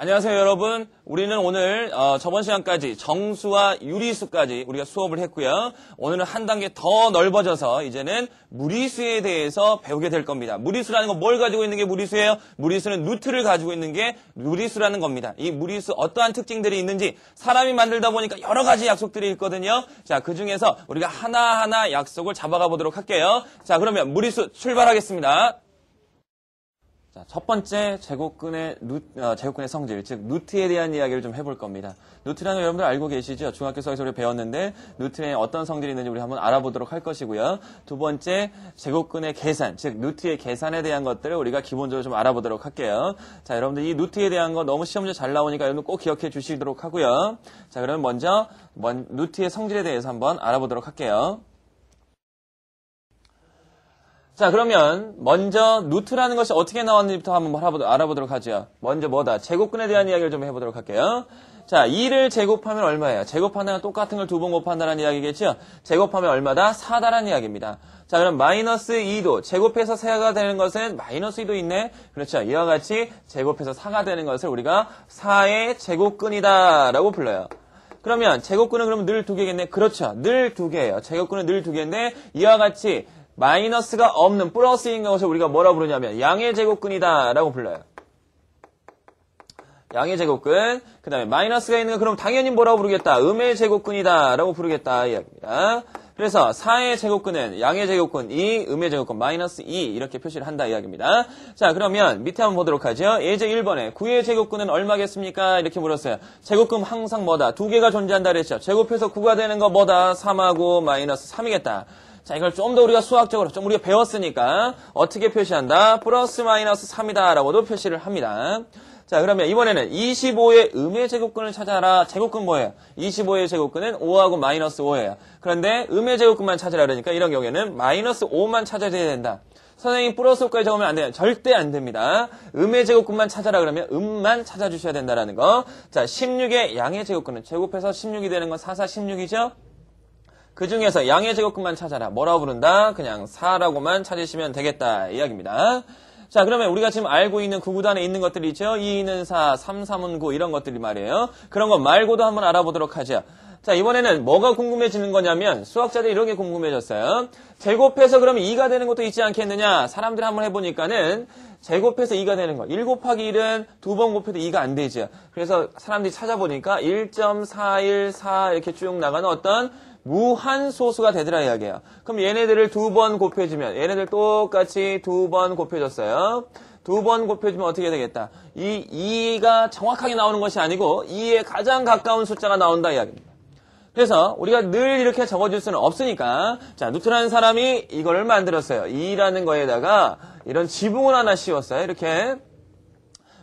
안녕하세요 여러분. 우리는 오늘 어, 저번 시간까지 정수와 유리수까지 우리가 수업을 했고요. 오늘은 한 단계 더 넓어져서 이제는 무리수에 대해서 배우게 될 겁니다. 무리수라는 건 뭘 가지고 있는 게 무리수예요? 무리수는 루트를 가지고 있는 게 무리수라는 겁니다. 이 무리수 어떠한 특징들이 있는지 사람이 만들다 보니까 여러 가지 약속들이 있거든요. 자 그 중에서 우리가 하나하나 약속을 잡아가 보도록 할게요. 자 그러면 무리수 출발하겠습니다 자, 첫 번째 제곱근의 누, 어, 제곱근의 성질, 즉 누트에 대한 이야기를 좀 해볼 겁니다. 누트라는 거 여러분들 알고 계시죠? 중학교 수학에서 우리 배웠는데 누트에 어떤 성질이 있는지 우리 한번 알아보도록 할 것이고요. 두 번째 제곱근의 계산, 즉 누트의 계산에 대한 것들을 우리가 기본적으로 좀 알아보도록 할게요. 자, 여러분들 이 누트에 대한 거 너무 시험 문제 잘 나오니까 여러분 꼭 기억해 주시도록 하고요. 자, 그러면 먼저 먼, 누트의 성질에 대해서 한번 알아보도록 할게요. 자, 그러면 먼저 누트라는 것이 어떻게 나왔는지부터 한번 알아보도 록 하죠. 먼저 뭐다? 제곱근에 대한 이야기를 좀 해보도록 할게요. 자, 2를 제곱하면 얼마예요? 제곱하면 똑같은 걸 두 번 곱한다는 이야기겠죠? 제곱하면 얼마다? 4다라는 이야기입니다. 자, 그럼 마이너스 2도 제곱해서 4가 되는 것은 마이너스 2도 있네? 그렇죠. 이와 같이 제곱해서 4가 되는 것을 우리가 4의 제곱근이다 라고 불러요. 그러면 제곱근은 그럼 늘 두 개겠네? 그렇죠. 늘 두 개예요. 제곱근은 늘 두 개인데 이와 같이 마이너스가 없는 플러스인 것을 우리가 뭐라 부르냐면 양의 제곱근이다 라고 불러요. 양의 제곱근 그 다음에 마이너스가 있는 거 그럼 당연히 뭐라고 부르겠다 음의 제곱근이다 라고 부르겠다 이야기입니다. 그래서 4의 제곱근은 양의 제곱근 2, 음의 제곱근 마이너스 2 이렇게 표시를 한다 이야기입니다. 자 그러면 밑에 한번 보도록 하죠. 예제 1번에 9의 제곱근은 얼마겠습니까? 이렇게 물었어요. 제곱근 항상 뭐다? 두 개가 존재한다 그랬죠. 제곱해서 9가 되는 거 뭐다? 3하고 마이너스 3이겠다. 자, 이걸 좀 더 우리가 수학적으로 좀 우리가 배웠으니까 어떻게 표시한다? 플러스 마이너스 3이다 라고도 표시를 합니다. 자, 그러면 이번에는 25의 음의 제곱근을 찾아라. 제곱근 뭐예요? 25의 제곱근은 5하고 마이너스 5예요. 그런데 음의 제곱근만 찾으라 그러니까 이런 경우에는 마이너스 5만 찾아야 된다. 선생님 플러스 5까지 적으면 안 돼요. 절대 안 됩니다. 음의 제곱근만 찾아라 그러면 음만 찾아주셔야 된다라는 거. 자, 16의 양의 제곱근은 제곱해서 16이 되는 건 4, 4, 16이죠? 그 중에서 양의 제곱근만 찾아라. 뭐라고 부른다? 그냥 4라고만 찾으시면 되겠다. 이야기입니다. 자, 그러면 우리가 지금 알고 있는 구구단에 있는 것들이 있죠? 2는 4, 3, 3은 9 이런 것들이 말이에요. 그런 것 말고도 한번 알아보도록 하죠. 자, 이번에는 뭐가 궁금해지는 거냐면 수학자들이 이런 게 궁금해졌어요. 제곱해서 그러면 2가 되는 것도 있지 않겠느냐? 사람들이 한번 해보니까는 제곱해서 2가 되는 거. 1 곱하기 1은 두 번 곱해도 2가 안 되죠. 그래서 사람들이 찾아보니까 1.414 이렇게 쭉 나가는 어떤 무한 소수가 되더라 이야기예요. 그럼 얘네들을 두 번 곱해주면 얘네들 똑같이 두 번 곱해줬어요. 두 번 곱해주면 어떻게 되겠다? 이 2가 정확하게 나오는 것이 아니고 2에 가장 가까운 숫자가 나온다 이야기입니다. 그래서 우리가 늘 이렇게 적어줄 수는 없으니까 자 누트라는 사람이 이걸 만들었어요. 2라는 거에다가 이런 지붕을 하나 씌웠어요. 이렇게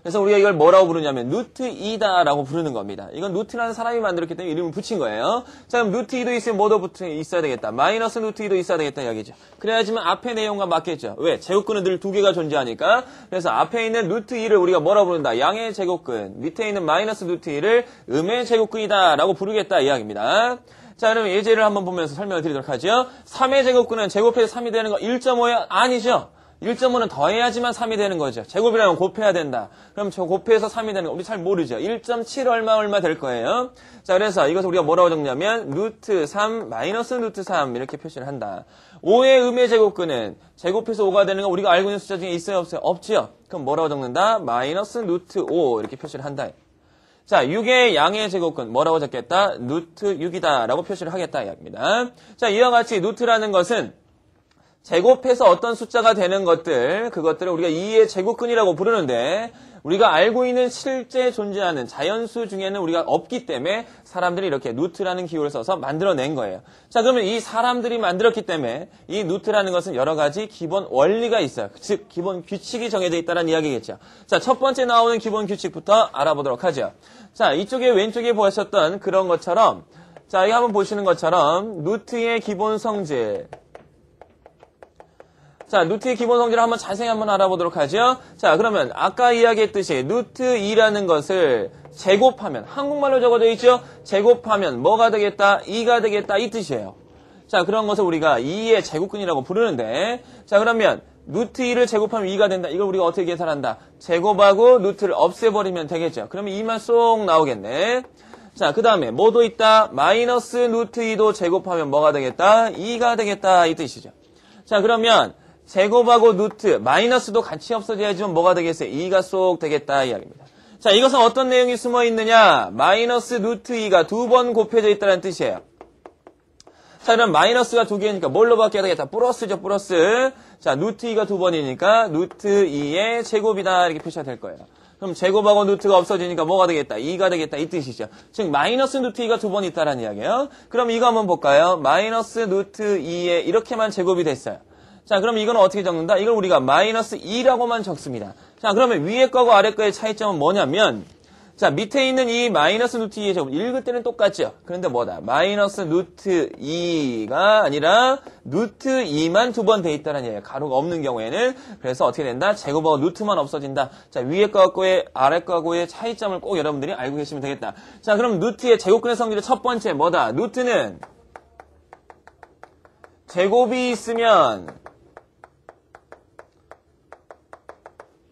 그래서 우리가 이걸 뭐라고 부르냐면 누트2다라고 부르는 겁니다. 이건 누트라는 사람이 만들었기 때문에 이름을 붙인 거예요. 자 그럼 누트2도 있으면 뭐도 붙어 있어야 되겠다. 마이너스 누트2도 있어야 되겠다 이야기죠. 그래야지만 앞에 내용과 맞겠죠. 왜? 제곱근은 늘 두 개가 존재하니까. 그래서 앞에 있는 누트2를 우리가 뭐라고 부른다. 양의 제곱근. 밑에 있는 마이너스 누트2를 음의 제곱근이다라고 부르겠다 이야기입니다. 자, 그러면 예제를 한번 보면서 설명을 드리도록 하죠. 3의 제곱근은 제곱해서 3이 되는 거 1.5야? 아니죠. 1.5는 더해야지만 3이 되는 거죠. 제곱이라면 곱해야 된다. 그럼 저 곱해서 3이 되는 거 우리 잘 모르죠. 1.7 얼마 얼마 될 거예요. 자 그래서 이것을 우리가 뭐라고 적냐면 루트 3 마이너스 루트 3 이렇게 표시를 한다. 5의 음의 제곱근은 제곱해서 5가 되는 거 우리가 알고 있는 숫자 중에 있어요 없어요? 없죠. 그럼 뭐라고 적는다? 마이너스 루트 5 이렇게 표시를 한다. 자, 6의 양의 제곱근 뭐라고 적겠다? 루트 6이다 라고 표시를 하겠다 이야기입니다. 자, 이와 같이 루트라는 것은 제곱해서 어떤 숫자가 되는 것들, 그것들을 우리가 2의 제곱근이라고 부르는데, 우리가 알고 있는 실제 존재하는 자연수 중에는 우리가 없기 때문에 사람들이 이렇게 누트라는 기호를 써서 만들어낸 거예요. 자, 그러면 이 사람들이 만들었기 때문에 이 누트라는 것은 여러 가지 기본 원리가 있어요. 즉, 기본 규칙이 정해져 있다는 이야기겠죠. 자, 첫 번째 나오는 기본 규칙부터 알아보도록 하죠. 자, 이쪽에 왼쪽에 보셨던 그런 것처럼, 자, 이거 한번 보시는 것처럼, 누트의 기본 성질, 자, 누트의 기본 성질을 한번 자세히 한번 알아보도록 하죠. 자, 그러면 아까 이야기했듯이 누트 2라는 것을 제곱하면 한국말로 적어져 있죠. 제곱하면 뭐가 되겠다? 2가 되겠다 이 뜻이에요. 자, 그런 것을 우리가 2의 제곱근이라고 부르는데 자, 그러면 루트 2를 제곱하면 2가 된다. 이걸 우리가 어떻게 계산한다? 제곱하고 루트를 없애버리면 되겠죠. 그러면 2만 쏙 나오겠네. 자, 그 다음에 뭐도 있다? 마이너스 루트 2도 제곱하면 뭐가 되겠다? 2가 되겠다. 이 뜻이죠. 자, 그러면 제곱하고 루트, 마이너스도 같이 없어져야지만 뭐가 되겠어요? 2가 쏙 되겠다. 이야기입니다. 자, 이것은 어떤 내용이 숨어 있느냐? 마이너스 루트 2가 두 번 곱해져 있다는 뜻이에요. 자, 그럼 마이너스가 두 개니까 뭘로 바뀌어야 되겠다? 플러스죠, 플러스. 자, 루트 2가 두 번이니까 루트 2의 제곱이다. 이렇게 표시가 될 거예요. 그럼 제곱하고 루트가 없어지니까 뭐가 되겠다? 2가 되겠다. 이 뜻이죠. 즉, 마이너스 루트 2가 두 번 있다라는 이야기예요. 그럼 이거 한번 볼까요? 마이너스 루트 2에 이렇게만 제곱이 됐어요. 자, 그럼 이건 어떻게 적는다? 이걸 우리가 마이너스 2라고만 적습니다. 자, 그러면 위에 거와 아래 거의 차이점은 뭐냐면, 자, 밑에 있는 이 마이너스 루트 2의 제곱, 읽을 때는 똑같죠? 그런데 뭐다? 마이너스 루트 2가 아니라 루트 2만 두 번 돼 있다는 얘기예요. 가로가 없는 경우에는. 그래서 어떻게 된다? 제곱하고 루트만 없어진다. 자, 위에 거하고의 아래 거하고의 차이점을 꼭 여러분들이 알고 계시면 되겠다. 자, 그럼 루트의 제곱근의 성질의 첫 번째 뭐다? 루트는 제곱이 있으면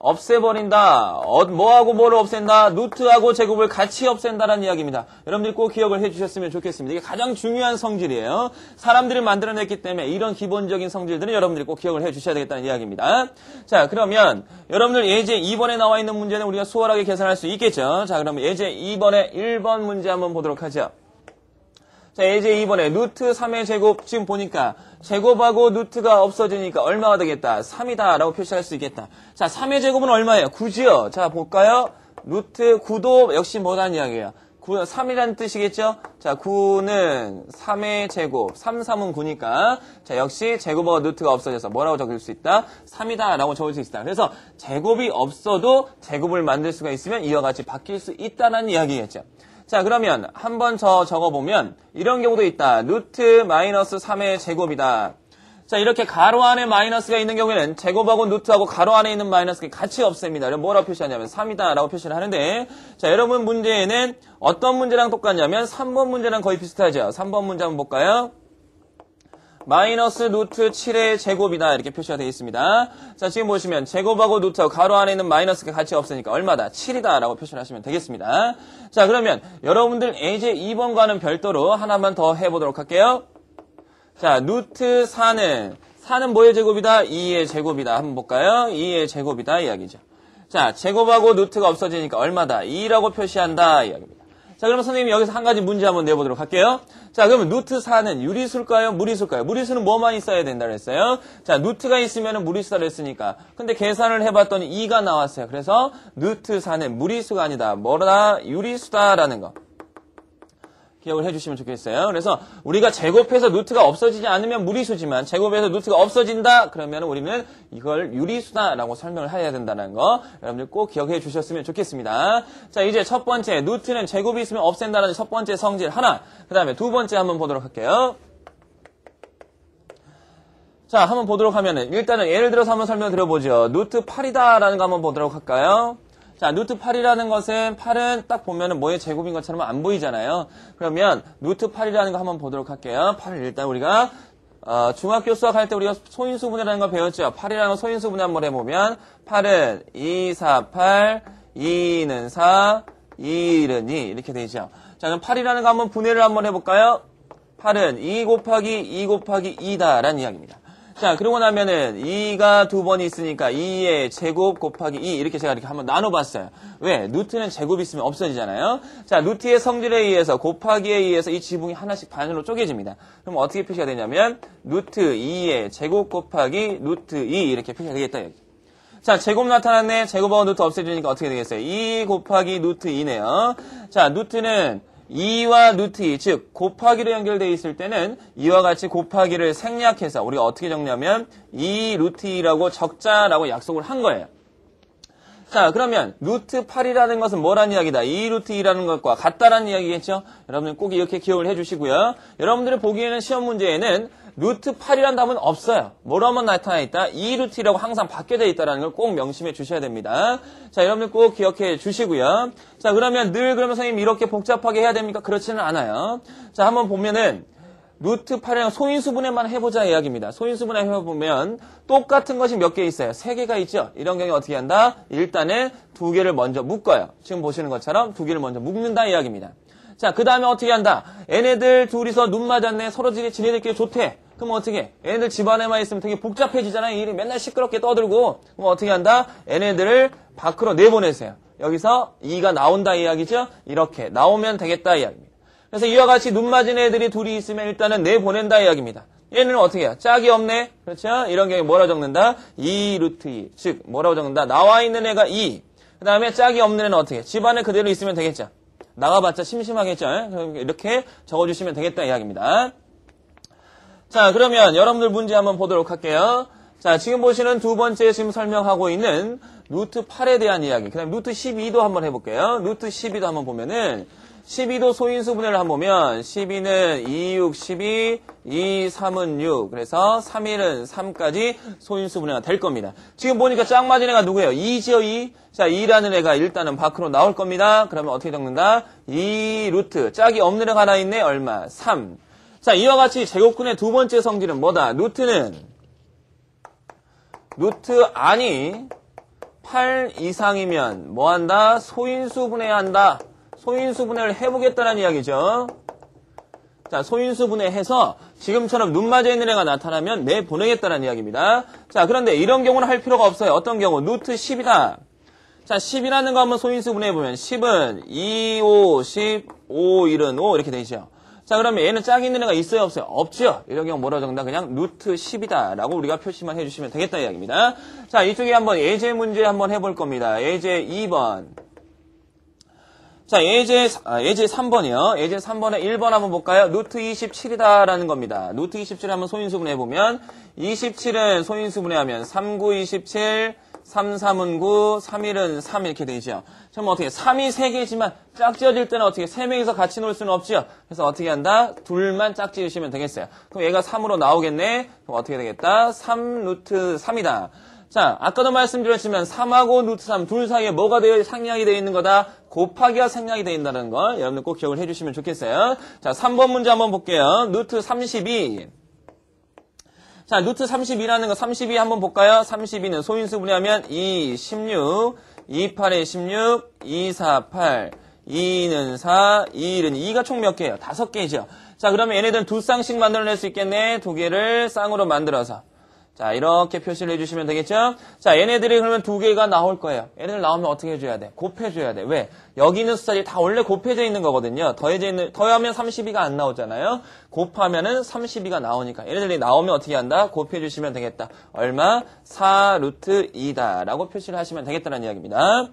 없애버린다. 어, 뭐하고 뭐를 없앤다? 루트하고 제곱을 같이 없앤다라는 이야기입니다. 여러분들이 꼭 기억을 해주셨으면 좋겠습니다. 이게 가장 중요한 성질이에요. 사람들이 만들어냈기 때문에 이런 기본적인 성질들은 여러분들이 꼭 기억을 해주셔야 되겠다는 이야기입니다. 자, 그러면 여러분들 예제 2번에 나와 있는 문제는 우리가 수월하게 계산할 수 있겠죠. 자, 그러면 예제 2번에 1번 문제 한번 보도록 하죠. 자, 예제 2번에 루트 3의 제곱 지금 보니까 제곱하고 루트가 없어지니까 얼마가 되겠다? 3이다 라고 표시할 수 있겠다. 자, 3의 제곱은 얼마예요? 9지요. 자, 볼까요? 루트 9도 역시 뭐라는 이야기예요? 9, 3이라는 뜻이겠죠? 자, 9는 3의 제곱, 3, 3은 9니까, 자, 역시 제곱하고 루트가 없어져서 뭐라고 적을 수 있다? 3이다 라고 적을 수 있다. 그래서 제곱이 없어도 제곱을 만들 수가 있으면 이와 같이 바뀔 수 있다는 이야기겠죠. 자, 그러면 한 번 더 적어보면 이런 경우도 있다. 루트 마이너스 3의 제곱이다. 자, 이렇게 가로 안에 마이너스가 있는 경우에는 제곱하고 루트하고 가로 안에 있는 마이너스가 같이 없앱니다. 뭐라고 표시하냐면 3이다 라고 표시를 하는데 자, 여러분 문제에는 어떤 문제랑 똑같냐면 3번 문제랑 거의 비슷하죠. 3번 문제 한번 볼까요? 마이너스 루트 7의 제곱이다 이렇게 표시가 되어 있습니다. 자 지금 보시면 제곱하고 루트하고 가로 안에 있는 마이너스가 같이 없으니까 얼마다? 7이다 라고 표시를 하시면 되겠습니다. 자 그러면 여러분들 예제 2번과는 별도로 하나만 더 해보도록 할게요. 자 루트 4는 4는 뭐의 제곱이다? 2의 제곱이다. 한번 볼까요? 2의 제곱이다 이야기죠. 자 제곱하고 루트가 없어지니까 얼마다? 2라고 표시한다 이야기입니다. 자, 그러면 선생님이 여기서 한 가지 문제 한번 내보도록 할게요. 자, 그러면 루트 4는 유리수일까요? 무리수일까요? 무리수는 뭐만 있어야 된다 그랬어요? 자, 루트가 있으면 무리수다 그랬으니까. 근데 계산을 해봤더니 2가 나왔어요. 그래서 루트 4는 무리수가 아니다. 뭐다? 유리수다라는 거. 기억을 해주시면 좋겠어요. 그래서 우리가 제곱해서 루트가 없어지지 않으면 무리수지만 제곱해서 루트가 없어진다 그러면 우리는 이걸 유리수다라고 설명을 해야 된다는 거 여러분들 꼭 기억해 주셨으면 좋겠습니다. 자 이제 첫 번째 루트는 제곱이 있으면 없앤다는 첫 번째 성질 하나 그 다음에 두 번째 한번 보도록 할게요. 자 한번 보도록 하면은 일단은 예를 들어서 한번 설명 드려보죠. 루트 8이다라는 거 한번 보도록 할까요? 자, 루트 8이라는 것은 8은 딱 보면은 뭐의 제곱인 것처럼 안 보이잖아요. 그러면 루트 8이라는 거 한번 보도록 할게요. 8을 일단 우리가 어, 중학교 수학할 때 우리가 소인수분해라는 거 배웠죠. 8이라는 거 소인수분해 한번 해보면 8은 2, 4, 8, 2는 4, 2는 2 이렇게 되죠. 자, 그럼 8이라는 거 한번 분해를 한번 해볼까요? 8은 2 곱하기 2 곱하기 2다라는 이야기입니다. 자, 그러고 나면은 2가 두 번이 있으니까 2의 제곱 곱하기 2 이렇게 제가 이렇게 한번 나눠봤어요. 왜? 루트는 제곱이 있으면 없어지잖아요. 자, 루트의 성질에 의해서 곱하기에 의해서 이 지붕이 하나씩 반으로 쪼개집니다. 그럼 어떻게 표시가 되냐면 루트 2의 제곱 곱하기 루트 2 이렇게 표시가 되겠다. 여기. 자, 제곱 나타났네. 제곱하고 루트 없애주니까 어떻게 되겠어요? 2 곱하기 루트 2네요. 자, 루트는 2와 루트 2, 즉 곱하기로 연결되어 있을 때는 이와 같이 곱하기를 생략해서 우리가 어떻게 적냐면 2 루트 2라고 적자라고 약속을 한 거예요. 자, 그러면 루트 8이라는 것은 뭐라는 이야기다? 2 루트 2라는 것과 같다라는 이야기겠죠? 여러분들 꼭 이렇게 기억을 해주시고요. 여러분들이 보기에는 시험 문제에는 루트 8이란 답은 없어요. 뭐라만 나타나 있다? 2 루트라고 항상 바뀌어져 있다는 걸 꼭 명심해 주셔야 됩니다. 자, 여러분들 꼭 기억해 주시고요. 자, 그러면 늘 그러면 선생님 이렇게 복잡하게 해야 됩니까? 그렇지는 않아요. 자, 한번 보면은 루트 8이랑 소인수분해만 해보자 이야기입니다. 소인수분해 해보면 똑같은 것이 몇 개 있어요. 세 개가 있죠. 이런 경우에 어떻게 한다? 일단은 두 개를 먼저 묶어요. 지금 보시는 것처럼 두 개를 먼저 묶는다 이야기입니다. 자, 그 다음에 어떻게 한다? 얘네들 둘이서 눈 맞았네. 서로 지게 지네들끼리 좋대. 그럼 어떻게? 얘네들 집안에만 있으면 되게 복잡해지잖아 요. 일이 맨날 시끄럽게 떠들고. 그럼 어떻게 한다? 얘네들을 밖으로 내보내세요. 여기서 2가 나온다 이야기죠? 이렇게 나오면 되겠다 이야기입니다. 그래서 이와 같이 눈 맞은 애들이 둘이 있으면 일단은 내보낸다 이야기입니다. 얘는 어떻게 해요? 짝이 없네? 그렇죠? 이런 경우에 뭐라 적는다? 2 루트 2. 즉, 뭐라고 적는다? 나와 있는 애가 2. 그 다음에 짝이 없는 애는 어떻게? 집안에 그대로 있으면 되겠죠? 나가봤자 심심하겠죠? 그럼 이렇게 적어주시면 되겠다 이야기입니다. 자, 그러면 여러분들 문제 한번 보도록 할게요. 자, 지금 보시는 두 번째 지금 설명하고 있는 루트 8에 대한 이야기. 그 다음에 루트 12도 한번 해볼게요. 루트 12도 한번 보면은 12도 소인수 분해를 한번 보면 12는 2, 6, 12, 2, 3은 6. 그래서 3, 1은 3까지 소인수 분해가 될 겁니다. 지금 보니까 짝 맞은 애가 누구예요? 2지요, 2. 자, 2라는 애가 일단은 밖으로 나올 겁니다. 그러면 어떻게 적는다? 2 루트. 짝이 없는 애가 하나 있네. 얼마? 3. 자, 이와 같이 제곱근의 두 번째 성질은 뭐다? 루트는 루트 안이 8 이상이면 뭐 한다? 소인수 분해한다. 소인수 분해를 해보겠다는 이야기죠. 자, 소인수 분해해서 지금처럼 눈 맞아 있는 애가 나타나면 내보내겠다는 이야기입니다. 자, 그런데 이런 경우는 할 필요가 없어요. 어떤 경우? 루트 10이다. 자, 10이라는 거 한번 소인수 분해해보면 10은 2, 5, 10, 5, 1은 5 이렇게 되죠. 자, 그러면 얘는 짝이 있는 애가 있어요? 없어요? 없죠? 이런 경우 뭐라고 적는다? 그냥 루트 10이다. 라고 우리가 표시만 해주시면 되겠다 이야기입니다. 자, 이쪽에 한번 예제 문제 한번 해볼 겁니다. 예제 2번. 자, 예제, 아, 예제 3번이요. 예제 3번에 1번 한번 볼까요? 루트 27이다라는 겁니다. 루트 27 한번 소인수분해 해보면 27은 소인수분해 하면 3, 9, 27, 3, 3은 9, 3, 1은 3 이렇게 되죠. 그럼 어떻게 3이 3개지만 짝지어질 때는 어떻게 3명이서 같이 놀 수는 없죠. 그래서 어떻게 한다? 둘만 짝지으시면 되겠어요. 그럼 얘가 3으로 나오겠네. 그럼 어떻게 되겠다? 3 루트 3이다. 자, 아까도 말씀드렸지만 3하고 루트 3 둘 사이에 뭐가 되어 상량이 되어 있는 거다? 곱하기가 생략이 되어 있다는 거 여러분들 꼭 기억을 해주시면 좋겠어요. 자, 3번 문제 한번 볼게요. 루트 32. 자, 루트 32라는 거 32 한번 볼까요? 32는 소인수 분해하면 2, 16, 2, 8에 16, 2, 4, 8, 2는 4, 2, 1은 2가 총 몇 개예요? 다섯 개이죠. 자, 그러면 얘네들 두 쌍씩 만들어낼 수 있겠네. 두 개를 쌍으로 만들어서. 자, 이렇게 표시를 해주시면 되겠죠? 자, 얘네들이 그러면 두 개가 나올 거예요. 얘네들 나오면 어떻게 해줘야 돼? 곱해줘야 돼. 왜? 여기 있는 숫자들이 다 원래 곱해져 있는 거거든요. 더해져 있는, 더하면 32가 안 나오잖아요? 곱하면은 32가 나오니까. 얘네들이 나오면 어떻게 한다? 곱해주시면 되겠다. 얼마? 4 루트 2다. 라고 표시를 하시면 되겠다는 이야기입니다.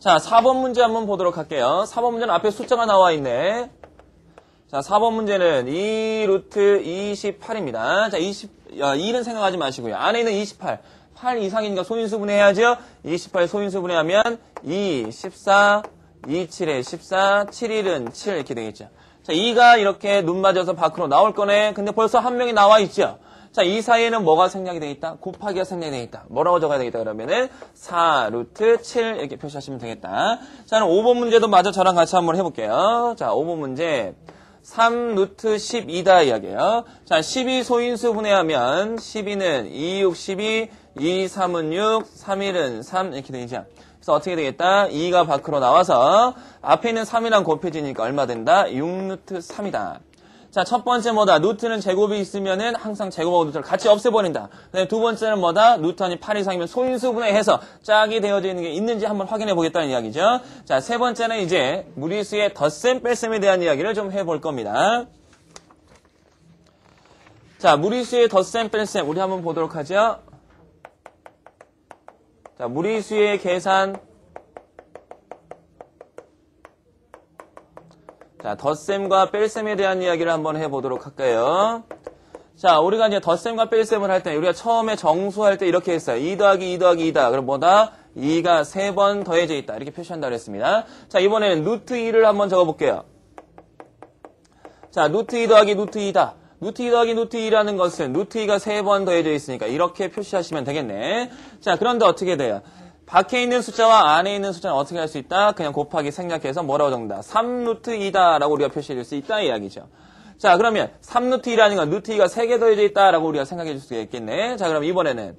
자, 4번 문제 한번 보도록 할게요. 4번 문제는 앞에 숫자가 나와 있네. 자, 4번 문제는 2 루트 28입니다. 자, 20, 2는 생각하지 마시고요. 안에 있는 28. 8 이상이니까 소인수분해 해야죠. 28 소인수분해 하면 2, 14, 2, 7에 14, 7, 1은 7 이렇게 되겠죠. 자, 2가 이렇게 눈 맞아서 밖으로 나올 거네. 근데 벌써 한 명이 나와 있죠. 자, 이 사이에는 뭐가 생략이 되어 있다? 곱하기가 생략이 되어 있다. 뭐라고 적어야 되겠다 그러면은 4 루트 7 이렇게 표시하시면 되겠다. 자, 그럼 5번 문제도 마저 저랑 같이 한번 해볼게요. 자, 5번 문제. 3 루트 12다 이야기예요. 자, 12 소인수 분해하면 12는 2, 6, 12, 2, 3은 6, 3, 1은 3 이렇게 되죠. 그래서 어떻게 되겠다? 2가 밖으로 나와서 앞에 있는 3이랑 곱해지니까 얼마 된다? 6 루트 3이다. 자, 첫 번째 뭐다? 루트는 제곱이 있으면은 항상 제곱하고 루트를 같이 없애버린다. 두 번째는 뭐다? 루트 안이 8 이상이면 소인수분해 해서 짝이 되어져 있는 게 있는지 한번 확인해 보겠다는 이야기죠. 자, 세 번째는 이제 무리수의 덧셈 뺄셈에 대한 이야기를 좀 해볼 겁니다. 자, 무리수의 덧셈 뺄셈 우리 한번 보도록 하죠. 자, 무리수의 계산 자, 덧셈과 뺄셈에 대한 이야기를 한번 해보도록 할까요? 자, 우리가 이제 덧셈과 뺄셈을 할 때, 우리가 처음에 정수할 때 이렇게 했어요. 2 더하기 2 더하기 2다. 그럼 뭐다? 2가 3번 더해져 있다. 이렇게 표시한다고 했습니다. 자, 이번에는 루트 2를 한번 적어볼게요. 자, 루트 2 더하기 루트 2다. 루트 2 더하기 루트 2라는 것은 루트 2가 3번 더해져 있으니까 이렇게 표시하시면 되겠네. 자, 그런데 어떻게 돼요? 밖에 있는 숫자와 안에 있는 숫자는 어떻게 할 수 있다? 그냥 곱하기 생략해서 뭐라고 적는다? 3루트 2다 라고 우리가 표시해줄 수 있다 이 이야기죠. 자, 그러면 3루트 2라는 건 루트 2가 3개 더해져 있다라고 우리가 생각해 줄 수가 있겠네. 자, 그럼 이번에는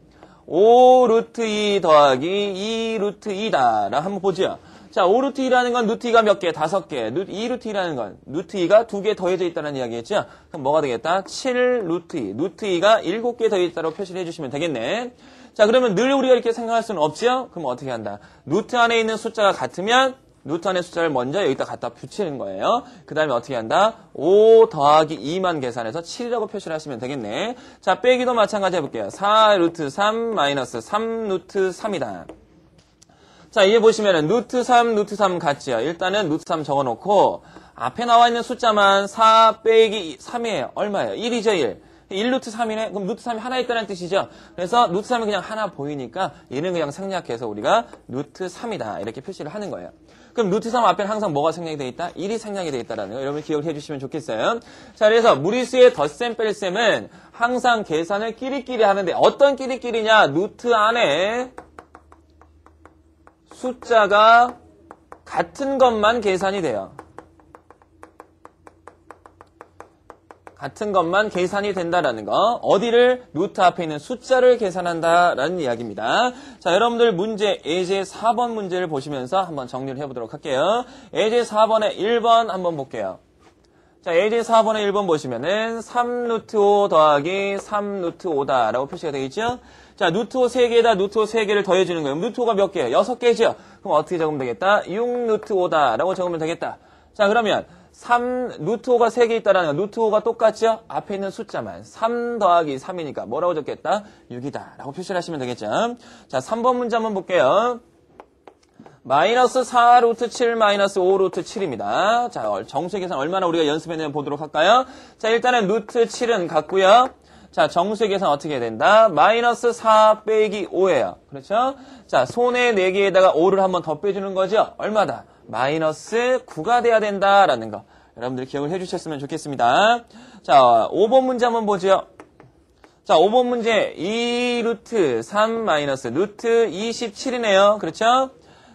5루트 2 더하기 2루트 2다. 라고 한번 보죠. 자, 5루트 2라는 건 루트 2가 몇 개? 5개. 2루트 2라는 건 루트 2가 2개 더해져 있다는 이야기겠죠? 그럼 뭐가 되겠다? 7루트 2. 루트 2가 7개 더해져 있다고 표시를 해주시면 되겠네. 자, 그러면 늘 우리가 이렇게 생각할 수는 없죠? 그럼 어떻게 한다? 루트 안에 있는 숫자가 같으면 루트 안의 숫자를 먼저 여기다 갖다 붙이는 거예요. 그 다음에 어떻게 한다? 5 더하기 2만 계산해서 7이라고 표시를 하시면 되겠네. 자, 빼기도 마찬가지 해볼게요. 4 루트 3 마이너스 3 루트 3이다. 자, 이게 보시면은 루트 3, 루트 3 같지요. 일단은 루트 3 적어놓고 앞에 나와 있는 숫자만 4 빼기 3이에요. 얼마예요? 1이죠, 1. 1루트 3이네? 그럼 루트 3이 하나 있다는 뜻이죠. 그래서 루트 3이 그냥 하나 보이니까 얘는 그냥 생략해서 우리가 루트 3이다. 이렇게 표시를 하는 거예요. 그럼 루트 3 앞에는 항상 뭐가 생략이 되어 있다? 1이 생략이 되어 있다는 거 여러분 기억을 해주시면 좋겠어요. 자, 그래서 무리수의 덧셈 뺄셈은 항상 계산을 끼리끼리 하는데 어떤 끼리끼리냐? 루트 안에 숫자가 같은 것만 계산이 돼요. 같은 것만 계산이 된다라는 거. 어디를 루트 앞에 있는 숫자를 계산한다라는 이야기입니다. 자, 여러분들 문제 예제 4번 문제를 보시면서 한번 정리를 해보도록 할게요. 예제 4번에 1번 한번 볼게요. 자, 예제 4번에 1번 보시면은 3루트 5 더하기 3루트 5다라고 표시가 되겠죠? 자, 루트 5 3개에다 루트 5 3개를 더해주는 거예요. 루트 5가 몇 개예요? 6개죠? 그럼 어떻게 적으면 되겠다? 6루트 5다라고 적으면 되겠다. 자, 그러면 3, 루트 5가 3개 있다라는 거. 루트 5가 똑같죠? 앞에 있는 숫자만. 3 더하기 3이니까 뭐라고 적겠다? 6이다. 라고 표시를 하시면 되겠죠? 자, 3번 문제 한번 볼게요. 마이너스 4 루트 7 마이너스 5 루트 7입니다. 자, 정수의 계산 얼마나 우리가 연습했는지 보도록 할까요? 자, 일단은 루트 7은 같고요. 자, 정수의 계산 어떻게 된다? 마이너스 4 빼기 5예요. 그렇죠? 자, 손에 4개에다가 5를 한번 더 빼주는 거죠? 얼마다? 마이너스 9가 돼야 된다라는 거. 여러분들 기억을 해주셨으면 좋겠습니다. 자, 5번 문제 한번 보죠. 자, 5번 문제 2 루트 3 마이너스 루트 27이네요. 그렇죠?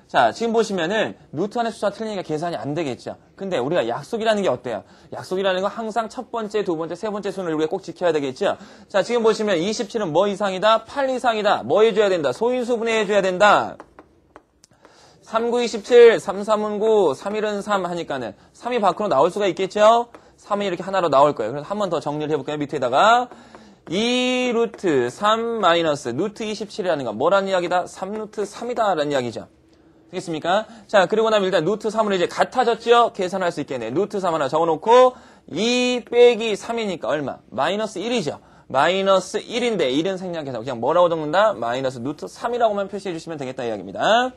자, 지금 보시면은 루트 안의 숫자가 틀리니까 계산이 안 되겠죠. 근데 우리가 약속이라는 게 어때요? 약속이라는 건 항상 첫 번째, 두 번째, 세 번째 순을 우리가 꼭 지켜야 되겠죠. 자, 지금 보시면 27은 뭐 이상이다? 8 이상이다. 뭐 해줘야 된다? 소인수 분해 해줘야 된다. 3, 9, 27, 3, 3은 9, 3, 1은 3 하니까는 3이 밖으로 나올 수가 있겠죠? 3이 이렇게 하나로 나올 거예요. 그래서 한 번 더 정리를 해볼까요? 밑에다가 2 루트 3 마이너스 루트 27이라는 건 뭐라는 이야기다? 3 루트 3이다라는 이야기죠. 되겠습니까? 자, 그리고 나면 일단 루트 3은 이제 같아졌죠? 계산할 수 있겠네. 루트 3 하나 적어놓고 2 빼기 3이니까 얼마? 마이너스 1이죠. 마이너스 1인데 1은 생략해서 그냥 뭐라고 적는다? 마이너스 루트 3이라고만 표시해 주시면 되겠다 이야기입니다.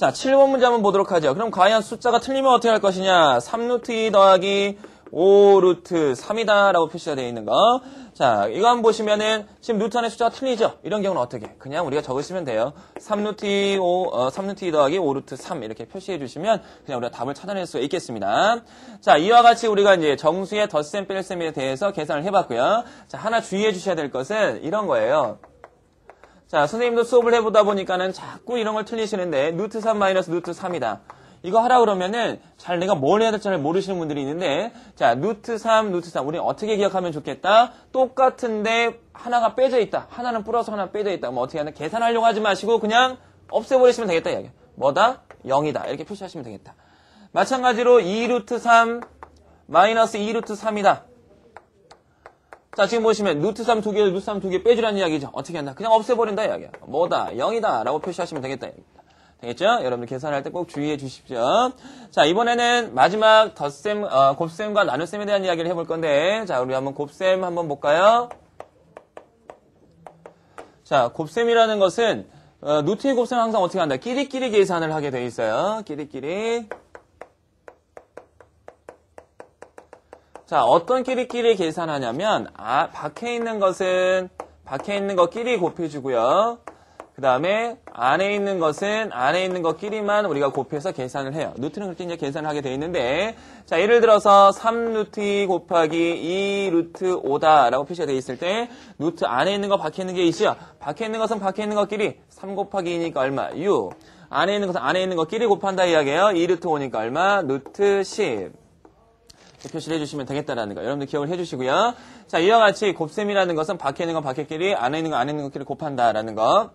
자, 7번 문제 한번 보도록 하죠. 그럼 과연 숫자가 틀리면 어떻게 할 것이냐? 3루트 2 더하기 5루트 3이다 라고 표시가 되어 있는 거. 자, 이거 한번 보시면은 지금 루트 안에 숫자가 틀리죠? 이런 경우는 어떻게? 그냥 우리가 적으시면 돼요. 3루트 2, 5, 어, 3루트 2 더하기 5루트 3 이렇게 표시해 주시면 그냥 우리가 답을 찾아낼 수가 있겠습니다. 자, 이와 같이 우리가 이제 정수의 덧셈 뺄셈에 대해서 계산을 해봤고요. 자, 하나 주의해 주셔야 될 것은 이런 거예요. 자, 선생님도 수업을 해보다 보니까는 자꾸 이런 걸 틀리시는데, 루트 3 마이너스 루트 3이다. 이거 하라 그러면은, 잘 내가 뭘 해야 될지 잘 모르시는 분들이 있는데, 자, 루트 3, 루트 3. 우리 어떻게 기억하면 좋겠다? 똑같은데, 하나가 빼져 있다. 하나는 플러스 하나 빼져 있다. 뭐 어떻게 하나 계산하려고 하지 마시고, 그냥 없애버리시면 되겠다. 이야기. 뭐다? 0이다. 이렇게 표시하시면 되겠다. 마찬가지로 2 루트 3, 마이너스 2 루트 3이다. 자, 지금 보시면 루트 3 두 개, 루트 3 두 개 빼주라는 이야기죠. 어떻게 한다? 그냥 없애버린다 이야기야. 뭐다? 0이다. 라고 표시하시면 되겠다. 되겠죠? 여러분들 계산할 때 꼭 주의해 주십시오. 자, 이번에는 마지막 덧셈, 어, 곱셈과 나눗셈에 대한 이야기를 해볼 건데, 자, 우리 한번 곱셈 한번 볼까요? 자, 곱셈이라는 것은, 어, 루트의 곱셈은 항상 어떻게 한다? 끼리끼리 계산을 하게 돼 있어요. 끼리끼리. 자, 어떤 끼리끼리 계산하냐면, 아, 밖에 있는 것은, 밖에 있는 것끼리 곱해주고요. 그 다음에, 안에 있는 것은, 안에 있는 것끼리만 우리가 곱해서 계산을 해요. 루트는 그렇게 이제 계산을 하게 돼 있는데, 자, 예를 들어서, 3루트 2 곱하기 2루트 5다 라고 표시가 돼 있을 때, 루트 안에 있는 거, 밖에 있는 게 있죠? 밖에 있는 것은 밖에 있는 것끼리, 3 곱하기 2니까 얼마? 6. 안에 있는 것은 안에 있는 것끼리 곱한다 이야기예요. 2루트 5니까 얼마? 루트 10. 표시를 해주시면 되겠다라는 거. 여러분들 기억을 해주시고요. 자, 이와 같이 곱셈이라는 것은 밖에 있는 건 밖에끼리, 안에 있는 건 안에 있는 것끼리 곱한다라는 거.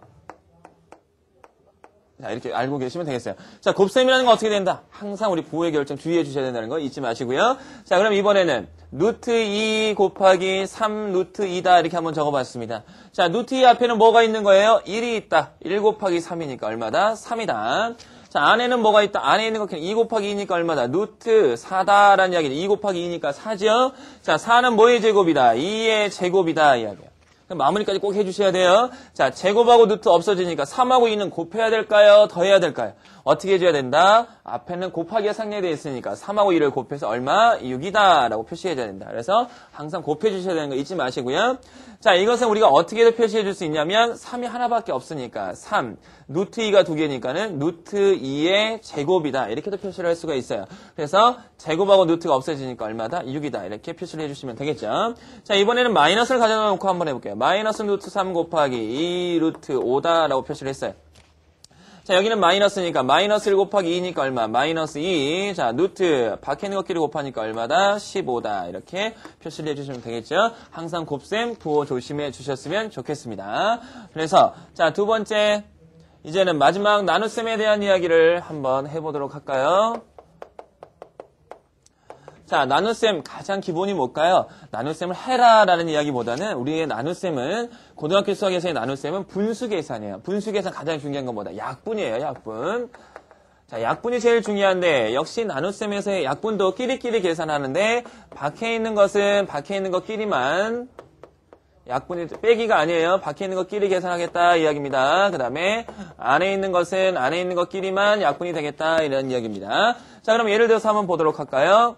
자, 이렇게 알고 계시면 되겠어요. 자, 곱셈이라는 건 어떻게 된다? 항상 우리 부호의 결정 주의해 주셔야 된다는 거 잊지 마시고요. 자, 그럼 이번에는 루트 2 곱하기 3 루트 2다 이렇게 한번 적어봤습니다. 자, 루트 2 앞에는 뭐가 있는 거예요? 1이 있다. 1 곱하기 3이니까 얼마다? 3이다. 자, 안에는 뭐가 있다? 안에 있는 거2 곱하기 2니까 얼마다? 루트 4다라는 이야기죠. 2 곱하기 2니까 4죠? 자, 4는 뭐의 제곱이다? 2의 제곱이다 이야기예요. 그럼 마무리까지 꼭 해주셔야 돼요. 자, 제곱하고 루트 없어지니까 3하고 2는 곱해야 될까요? 더해야 될까요? 어떻게 해줘야 된다? 앞에는 곱하기가 상례되어 있으니까 3하고 2를 곱해서 얼마? 6이다 라고 표시해줘야 된다. 그래서 항상 곱해주셔야 되는 거 잊지 마시고요. 자, 이것은 우리가 어떻게 표시해 줄 수 있냐면 3이 하나밖에 없으니까 3, 루트 2가 두 개니까는 루트 2의 제곱이다. 이렇게도 표시를 할 수가 있어요. 그래서 제곱하고 루트가 없어지니까 얼마다? 6이다. 이렇게 표시를 해주시면 되겠죠. 자, 이번에는 마이너스를 가져다 놓고 한번 해볼게요. 마이너스 루트 3 곱하기 2 루트 5다 라고 표시를 했어요. 자, 여기는 마이너스니까 마이너스 1 곱하기 2니까 얼마? 마이너스 2. 자, 루트 밖에 있는 것끼리 곱하니까 얼마다? 15다. 이렇게 표시를 해주시면 되겠죠. 항상 곱셈, 부호 조심해 주셨으면 좋겠습니다. 그래서 자, 두 번째 이제는 마지막 나눗셈에 대한 이야기를 한번 해보도록 할까요? 자, 나눗셈 가장 기본이 뭘까요? 나눗셈을 해라라는 이야기보다는 우리의 나눗셈은 고등학교 수학에서의 나눗셈은 분수 계산이에요. 분수 계산 가장 중요한 것보다 약분이에요. 약분. 자, 약분이 제일 중요한데 역시 나눗셈에서의 약분도 끼리끼리 계산하는데 밖에 있는 것은 밖에 있는 것끼리만 약분이 빼기가 아니에요. 밖에 있는 것끼리 계산하겠다 이야기입니다. 그 다음에 안에 있는 것은 안에 있는 것끼리만 약분이 되겠다 이런 이야기입니다. 자, 그럼 예를 들어서 한번 보도록 할까요?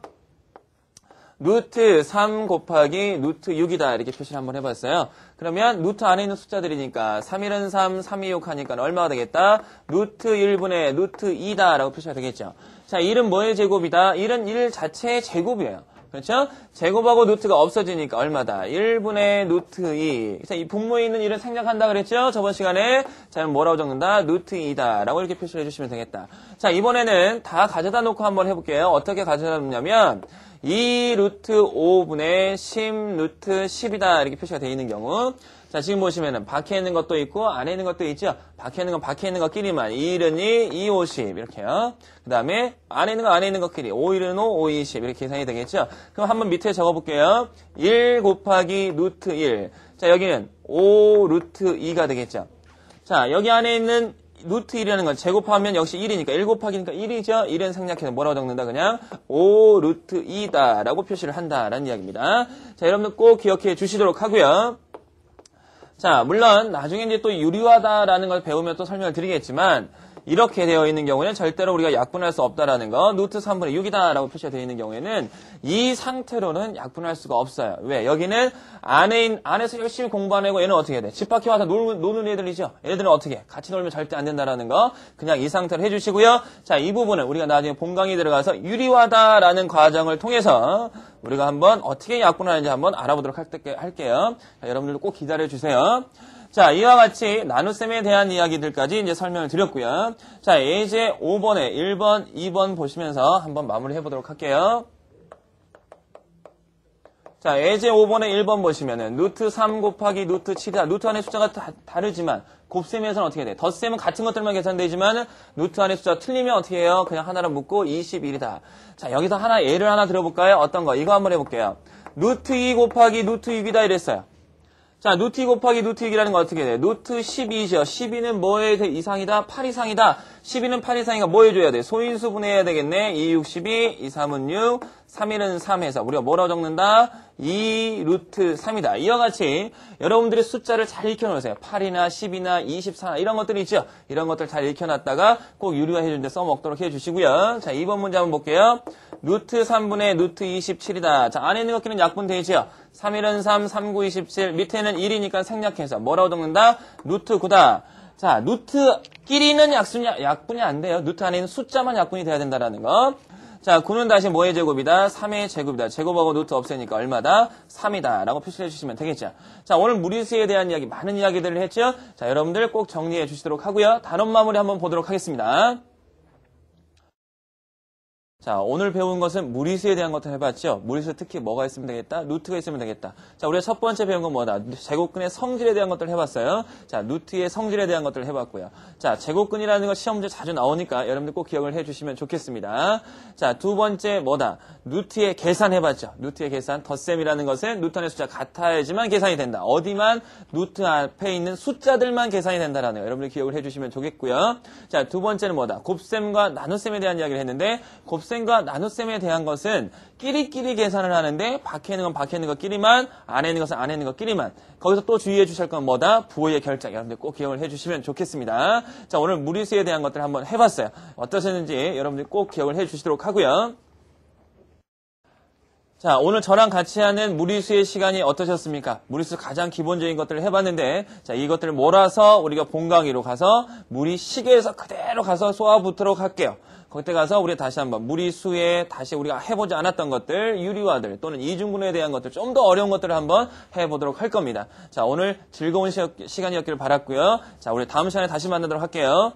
루트 3 곱하기 루트 6이다 이렇게 표시를 한번 해봤어요. 그러면 루트 안에 있는 숫자들이니까 3일은 3, 3이 6 하니까 얼마가 되겠다? 루트 1분의 루트 2다 라고 표시가 되겠죠. 자, 1은 뭐의 제곱이다? 1은 1 자체의 제곱이에요. 그렇죠? 제곱하고 루트가 없어지니까 얼마다? 1분의 루트 2. 그래서 이 분모에 있는 1은 생략한다 그랬죠? 저번 시간에. 자, 뭐라고 적는다? 루트 2다. 라고 이렇게 표시를 해주시면 되겠다. 자, 이번에는 다 가져다 놓고 한번 해볼게요. 어떻게 가져다 놓냐면, 2 루트 5분의 10 루트 10이다 이렇게 표시가 되어 있는 경우 자 지금 보시면은 밖에 있는 것도 있고 안에 있는 것도 있죠? 밖에 있는 건 밖에 있는 것끼리만. 2일은 2, 2, 50 이렇게요. 그 다음에 안에 있는 거 안에 있는 것끼리. 5일은 5, 5, 20 이렇게 계산이 되겠죠? 그럼 한번 밑에 적어 볼게요. 1 곱하기 루트 1 자 여기는 5 루트 2가 되겠죠? 자 여기 안에 있는 루트 1이라는 건 제곱하면 역시 1이니까 1 곱하기니까 1이죠. 1은 생략해서 뭐라고 적는다 그냥? 5 루트 2다 라고 표시를 한다라는 이야기입니다. 자 여러분들 꼭 기억해 주시도록 하고요. 자 물론 나중에 이제 또 유리화다라는 걸 배우면 또 설명을 드리겠지만 이렇게 되어 있는 경우에는 절대로 우리가 약분할 수 없다라는 거 루트 3분의 6이다라고 표시가 되어 있는 경우에는 이 상태로는 약분할 수가 없어요. 왜? 여기는 안에 안에서 열심히 공부하고 얘는 어떻게 돼? 집 밖에 와서 노는, 노는 애들이죠. 얘들은 어떻게? 같이 놀면 절대 안 된다라는 거 그냥 이 상태로 해 주시고요. 자, 이 부분은 우리가 나중에 본강의 들어가서 유리화다라는 과정을 통해서 우리가 한번 어떻게 약분하는지 한번 알아보도록 할게요. 자, 여러분들도 꼭 기다려 주세요. 자, 이와 같이 나눗셈에 대한 이야기들까지 이제 설명을 드렸고요. 자, 예제 5번에 1번, 2번 보시면서 한번 마무리 해 보도록 할게요. 자, 예제 5번에 1번 보시면은 루트 3 곱하기 루트 7이다. 루트 안에 숫자가 다, 르지만 곱셈에서는 어떻게 돼? 덧셈은 같은 것들만 계산되지만 루트 안에 숫자 틀리면 어떻게 해요? 그냥 하나를 묶고 21이다. 자, 여기서 하나 예를 하나 들어볼까요? 어떤 거? 이거 한번 해볼게요. 루트 2 곱하기 루트 6이다 이랬어요. 자, 2 곱하기 루트 6이라는 건 어떻게 돼? 루트 12죠. 12는 뭐에 이상이다? 8 이상이다. 12는 8 이상이니까 뭐 해줘야 돼? 소인수 분해해야 되겠네. 2, 6, 12, 2, 3은 6, 3, 1은 3 해서 우리가 뭐라고 적는다? 2 루트 3이다. 이와 같이 여러분들이 숫자를 잘 익혀놓으세요. 8이나 10이나 24나 이런 것들이 있죠. 이런 것들 잘 익혀놨다가 꼭 유리화 해주는데 써먹도록 해주시고요. 자, 2번 문제 한번 볼게요. 루트 3분의 루트 27이다. 자, 안에 있는 것끼리는 약분 되지요. 3, 1은 3, 3, 9, 27. 밑에는 1이니까 생략해서 뭐라고 적는다? 루트 9다. 자, 루트끼리는 약분이, 약분이 안 돼요. 루트 안에 있는 숫자만 약분이 돼야 된다는 거. 자, 9는 다시 뭐의 제곱이다? 3의 제곱이다. 제곱하고 루트 없애니까 얼마다? 3이다. 라고 표시해 주시면 되겠죠. 자, 오늘 무리수에 대한 이야기, 많은 이야기들을 했죠? 자, 여러분들 꼭 정리해 주시도록 하고요. 단원 마무리 한번 보도록 하겠습니다. 자, 오늘 배운 것은 무리수에 대한 것들 해봤죠? 무리수 특히 뭐가 있으면 되겠다? 루트가 있으면 되겠다. 자, 우리가 첫 번째 배운 건 뭐다? 제곱근의 성질에 대한 것들 해봤어요. 자, 루트의 성질에 대한 것들 해봤고요. 자, 제곱근이라는 거 시험 문제 자주 나오니까 여러분들 꼭 기억을 해주시면 좋겠습니다. 자, 두 번째 뭐다? 루트의 계산 해봤죠? 루트의 계산. 덧셈이라는 것은 루트 안의 숫자 같아야지만 계산이 된다. 어디만 루트 앞에 있는 숫자들만 계산이 된다라는 거. 여러분들 기억을 해주시면 좋겠고요. 자, 두 번째는 뭐다? 곱셈과 나눗셈에 대한 이야기를 했는데 곱셈 과 나눗셈에 대한 것은 끼리끼리 계산을 하는데 밖에 있는 건 밖에 있는 것끼리만 안에 있는 것은 안에 있는 것끼리만 거기서 또 주의해 주실 건 뭐다? 부호의 결정 여러분들 꼭 기억을 해주시면 좋겠습니다. 자 오늘 무리수에 대한 것들 한번 해봤어요. 어떠셨는지 여러분들 꼭 기억을 해주시도록 하고요. 자, 오늘 저랑 같이 하는 무리수의 시간이 어떠셨습니까? 무리수 가장 기본적인 것들을 해봤는데, 자, 이것들을 몰아서 우리가 본강의로 가서 무리시계에서 그대로 가서 쏘아붙도록 할게요. 그때 가서 우리 다시 한번 무리수에 다시 우리가 해보지 않았던 것들, 유리화들 또는 이중분해에 대한 것들, 좀 더 어려운 것들을 한번 해보도록 할 겁니다. 자, 오늘 즐거운 시, 시간이었기를 바랐고요. 자, 우리 다음 시간에 다시 만나도록 할게요.